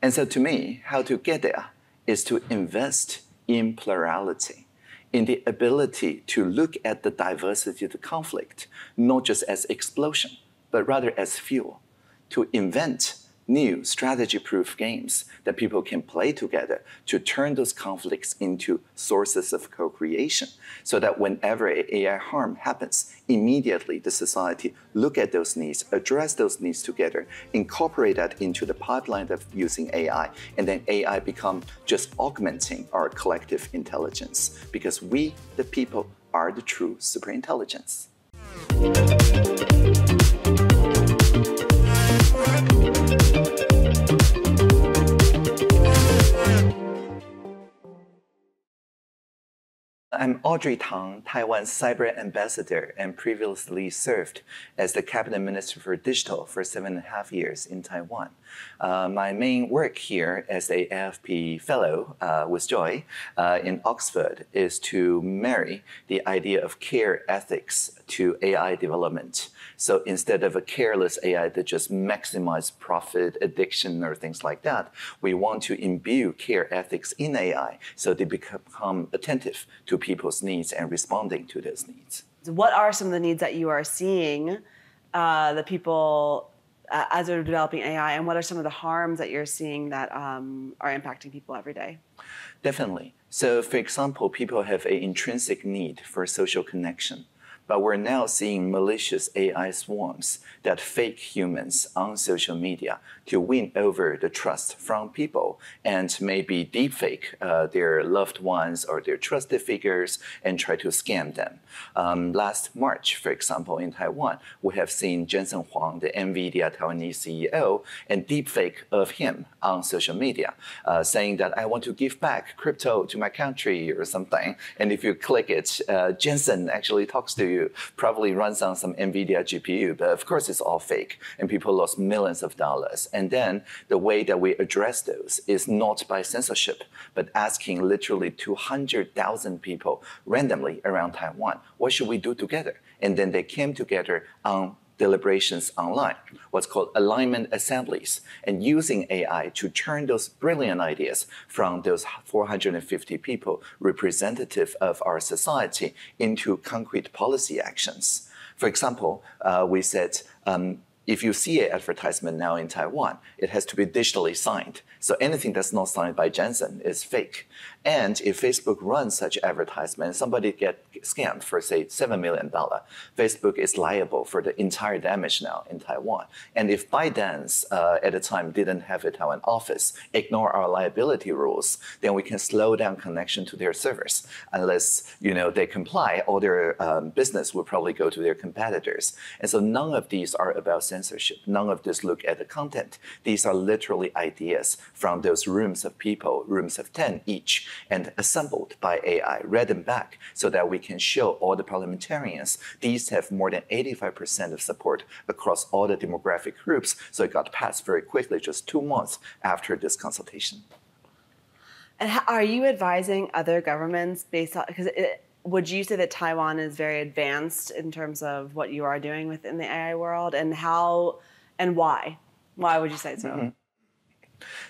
And so to me, how to get there is to invest in plurality, in the ability to look at the diversity of the conflict, not just as explosion, but rather as fuel, to invent new strategy proof games that people can play together to turn those conflicts into sources of co creation. So that whenever AI harm happens, immediately the society look at those needs, address those needs together, incorporate that into the pipeline of using AI, and then AI become just augmenting our collective intelligence because we, the people, are the true superintelligence. I'm Audrey Tang, Taiwan's cyber ambassador, and previously served as the cabinet minister for digital for seven and a half years in Taiwan. Uh, my main work here as a AFP fellow uh, with Joy uh, in Oxford is to marry the idea of care ethics to AI development. So instead of a careless AI that just maximizes profit, addiction, or things like that, we want to imbue care ethics in AI so they become attentive to people's needs and responding to those needs. What are some of the needs that you are seeing uh, that people uh, as they're developing AI, and what are some of the harms that you're seeing that um, are impacting people every day? Definitely. So, for example, people have an intrinsic need for social connection. But we're now seeing malicious AI swarms that fake humans on social media to win over the trust from people and maybe deepfake uh, their loved ones or their trusted figures and try to scam them. Um, last March, for example, in Taiwan, we have seen Jensen Huang, the NVIDIA Taiwanese CEO, and deepfake of him on social media, uh, saying that I want to give back crypto to my country or something. And if you click it, uh, Jensen actually talks to you probably runs on some NVIDIA GPU, but of course it's all fake and people lost millions of dollars. And then the way that we address those is not by censorship, but asking literally 200,000 people randomly around Taiwan, what should we do together? And then they came together on deliberations online, what's called alignment assemblies, and using AI to turn those brilliant ideas from those 450 people representative of our society into concrete policy actions. For example, uh, we said um, if you see an advertisement now in Taiwan, it has to be digitally signed. So anything that's not signed by Jensen is fake. And if Facebook runs such advertisement, somebody get scammed for say seven million dollar, Facebook is liable for the entire damage now in Taiwan. And if ByteDance uh, at the time didn't have a Taiwan office, ignore our liability rules, then we can slow down connection to their servers. Unless you know they comply, all their um, business will probably go to their competitors. And so none of these are about censorship. None of this look at the content. These are literally ideas from those rooms of people, rooms of 10 each, and assembled by AI, read them back so that we can show all the parliamentarians. These have more than 85% of support across all the demographic groups. So it got passed very quickly, just two months after this consultation. And how, are you advising other governments based on, because would you say that Taiwan is very advanced in terms of what you are doing within the AI world and how and why? Why would you say so? Mm-hmm.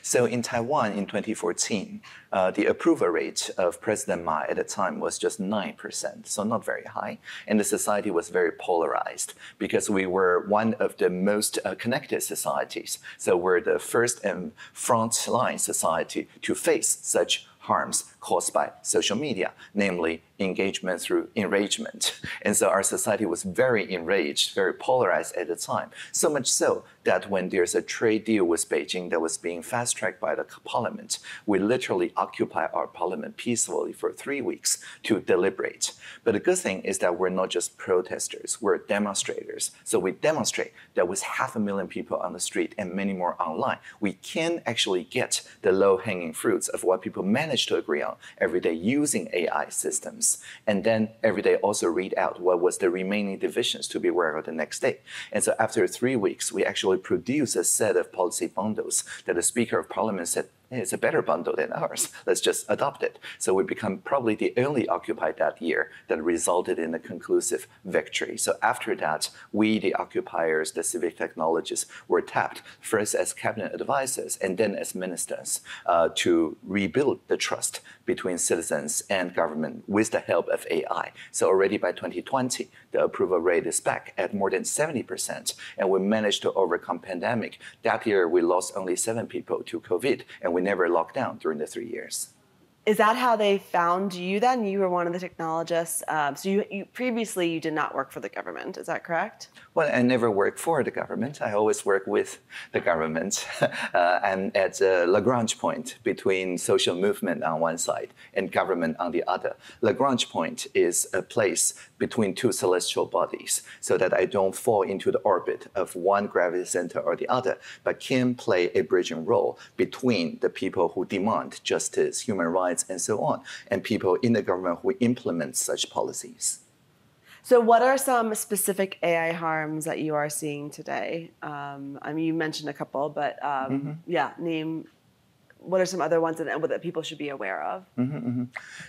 So in Taiwan in 2014, uh, the approval rate of President Ma at the time was just 9%, so not very high. And the society was very polarized because we were one of the most uh, connected societies. So we're the first and front line society to face such harms caused by social media, namely engagement through enragement. And so our society was very enraged, very polarized at the time. So much so that when there's a trade deal with Beijing that was being fast tracked by the parliament, we literally occupy our parliament peacefully for three weeks to deliberate. But the good thing is that we're not just protesters, we're demonstrators. So we demonstrate that with half a million people on the street and many more online, we can actually get the low hanging fruits of what people manage to agree on every day using AI systems and then every day also read out what was the remaining divisions to be worked out the next day. And so after three weeks, we actually produced a set of policy bundles that the Speaker of Parliament said, it's a better bundle than ours. Let's just adopt it. So we become probably the only Occupy that year that resulted in a conclusive victory. So after that, we, the occupiers, the civic technologists, were tapped first as cabinet advisors and then as ministers uh, to rebuild the trust between citizens and government with the help of AI. So already by 2020, the approval rate is back at more than 70%, and we managed to overcome pandemic. That year, we lost only seven people to COVID, and we never locked down during the three years. Is that how they found you then? You were one of the technologists. Um, so you, you, previously you did not work for the government. Is that correct? Well, I never worked for the government. I always work with the government. uh, and at a Lagrange point between social movement on one side and government on the other. Lagrange point is a place between two celestial bodies so that I don't fall into the orbit of one gravity center or the other, but can play a bridging role between the people who demand justice, human rights, rights, and so on, and people in the government who implement such policies. So, what are some specific AI harms that you are seeing today? Um, I mean, you mentioned a couple, but um, mm-hmm. yeah, name what are some other ones that, that people should be aware of? Mm-hmm, mm-hmm.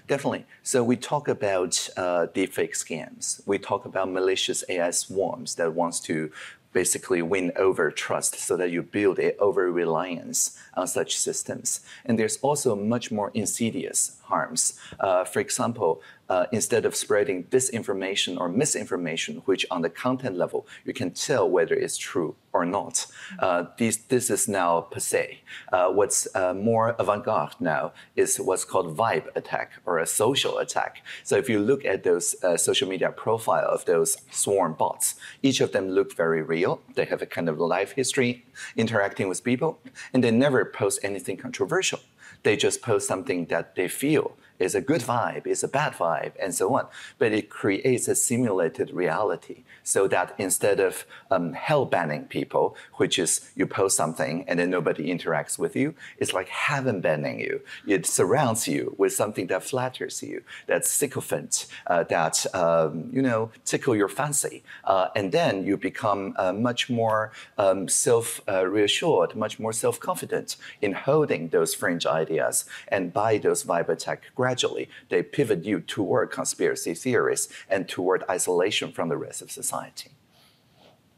Definitely. So we talk about uh, deepfake scams. We talk about malicious AI swarms that wants to basically win over trust so that you build a over reliance on such systems. And there's also much more insidious harms. Uh, for example, uh, instead of spreading disinformation or misinformation, which on the content level you can tell whether it's true or not, uh, this, this is now passe. Uh, what's uh, more avant-garde now is what's called vibe attack or a social attack. So if you look at those uh, social media profile of those swarm bots, each of them look very real. They have a kind of life history interacting with people, and they never post anything controversial. They just post something that they feel is a good vibe, is a bad vibe, and so on. But it creates a simulated reality so that instead of um, hell banning people, which is you post something and then nobody interacts with you, it's like heaven banning you. It surrounds you with something that flatters you, that's sycophant, uh, that um, you know tickle your fancy, uh, and then you become uh, much more um, self-reassured, uh, much more self-confident in holding those fringe ideas, and by those vibe attack gradually, they pivot you toward conspiracy theories and toward isolation from the rest of society.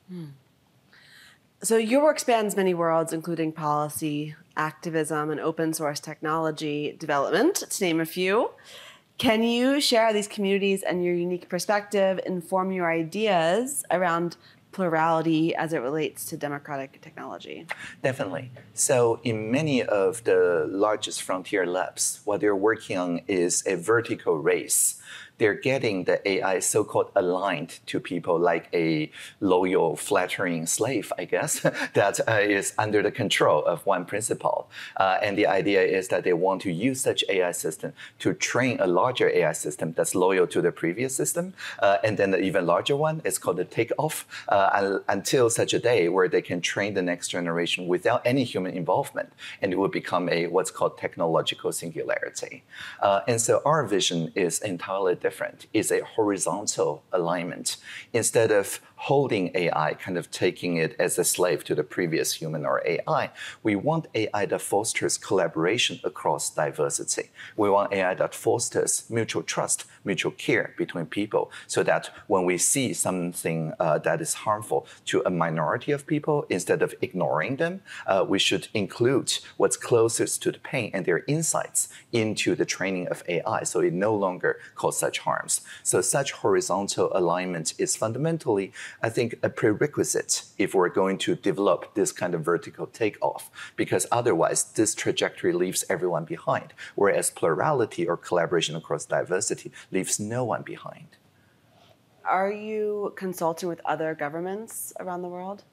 Hmm. So, your work spans many worlds, including policy, activism, and open source technology development, to name a few. Can you share how these communities and your unique perspective inform your ideas around plurality as it relates to democratic technology? Definitely. So, in many of the largest frontier labs, what they're working on is a vertical race they're getting the AI so-called aligned to people like a loyal, flattering slave, I guess, that uh, is under the control of one principal. Uh, and the idea is that they want to use such AI system to train a larger AI system that's loyal to the previous system. Uh, and then the even larger one is called the takeoff uh, until such a day where they can train the next generation without any human involvement. And it will become a what's called technological singularity. Uh, and so our vision is entirely different different. It's a horizontal alignment. Instead of holding AI, kind of taking it as a slave to the previous human or AI. We want AI that fosters collaboration across diversity. We want AI that fosters mutual trust, mutual care between people, so that when we see something uh, that is harmful to a minority of people, instead of ignoring them, uh, we should include what's closest to the pain and their insights into the training of AI, so it no longer causes such harms. So such horizontal alignment is fundamentally I think, a prerequisite if we're going to develop this kind of vertical takeoff, because otherwise this trajectory leaves everyone behind, whereas plurality or collaboration across diversity leaves no one behind. Are you consulting with other governments around the world?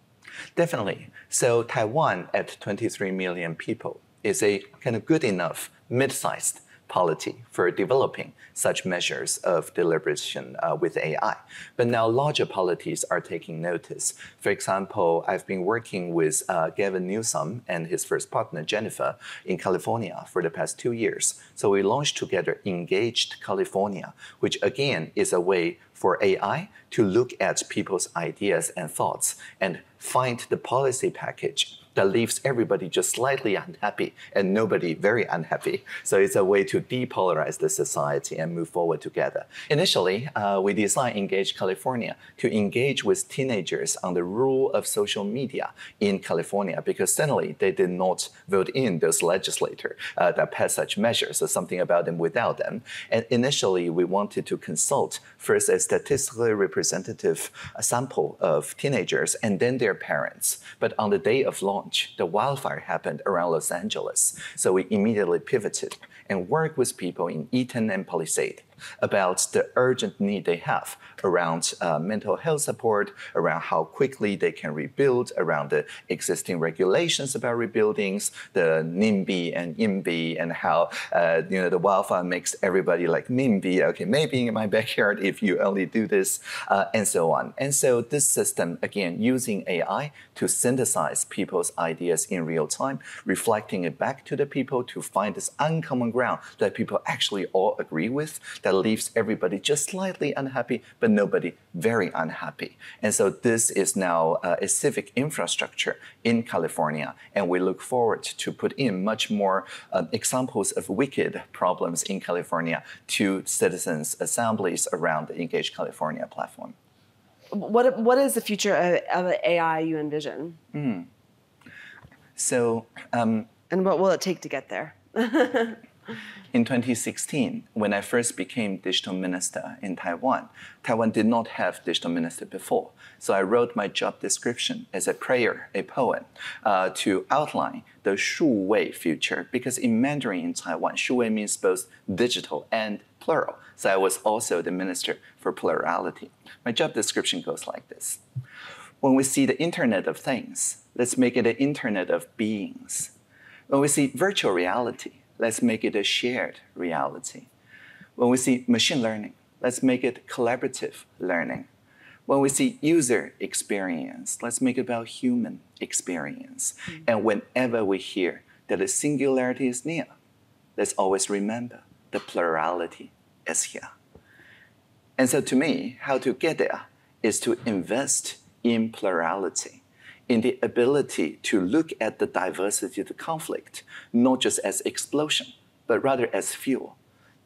Definitely. So Taiwan, at 23 million people, is a kind of good enough, mid-sized polity for developing such measures of deliberation uh, with AI. But now larger polities are taking notice. For example, I've been working with uh, Gavin Newsom and his first partner, Jennifer, in California for the past two years. So we launched together Engaged California, which again is a way for AI to look at people's ideas and thoughts and find the policy package that leaves everybody just slightly unhappy and nobody very unhappy. So it's a way to depolarize the society and move forward together. Initially, uh, we designed Engage California to engage with teenagers on the rule of social media in California because suddenly they did not vote in those legislators uh, that passed such measures. So something about them without them. And initially, we wanted to consult first a statistically representative sample of teenagers and then their parents. But on the day of launch, the wildfire happened around Los Angeles. So we immediately pivoted and worked with people in Eaton and Palisade about the urgent need they have around uh, mental health support, around how quickly they can rebuild, around the existing regulations about rebuildings, the NIMBY and YIMBY, and how uh, you know the wildfire makes everybody like NIMBY. Okay, maybe in my backyard if you only do this, uh, and so on. And so this system again using AI to synthesize people's ideas in real time, reflecting it back to the people to find this uncommon ground that people actually all agree with that leaves everybody just slightly unhappy, but nobody very unhappy. And so this is now uh, a civic infrastructure in California, and we look forward to put in much more uh, examples of wicked problems in California to citizens' assemblies around the Engage California platform. What, what is the future of, of AI you envision? Mm. So, um, and what will it take to get there? In 2016, when I first became digital minister in Taiwan, Taiwan did not have digital minister before. So I wrote my job description as a prayer, a poem, uh, to outline the Shu Wei future. Because in Mandarin in Taiwan, Shu Wei means both digital and plural. So I was also the minister for plurality. My job description goes like this. When we see the Internet of Things, let's make it an Internet of Beings. When we see virtual reality, let's make it a shared reality. When we see machine learning, let's make it collaborative learning. When we see user experience, let's make it about human experience. Mm-hmm. And whenever we hear that the singularity is near, let's always remember the plurality is here. And so to me, how to get there is to invest in plurality in the ability to look at the diversity of the conflict, not just as explosion, but rather as fuel,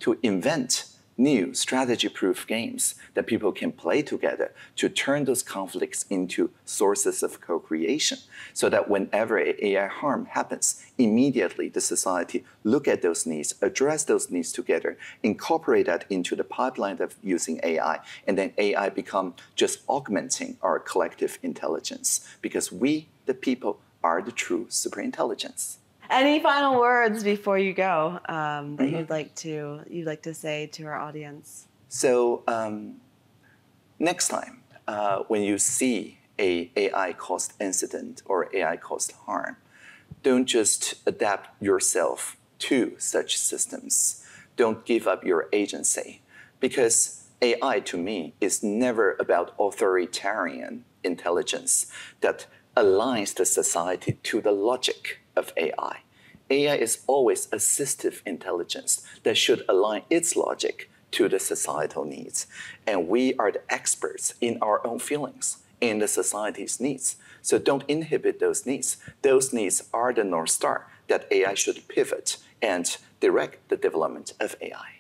to invent new strategy proof games that people can play together to turn those conflicts into sources of co creation. So that whenever AI harm happens, immediately the society look at those needs, address those needs together, incorporate that into the pipeline of using AI, and then AI become just augmenting our collective intelligence because we, the people, are the true superintelligence. Any final words before you go um, that mm-hmm. you'd like to you'd like to say to our audience? So um, next time, uh, when you see a AI caused incident or AI caused harm, don't just adapt yourself to such systems. Don't give up your agency, because AI to me is never about authoritarian intelligence that aligns the society to the logic of AI. AI is always assistive intelligence that should align its logic to the societal needs. And we are the experts in our own feelings, in the society's needs. So don't inhibit those needs. Those needs are the North Star that AI should pivot and direct the development of AI.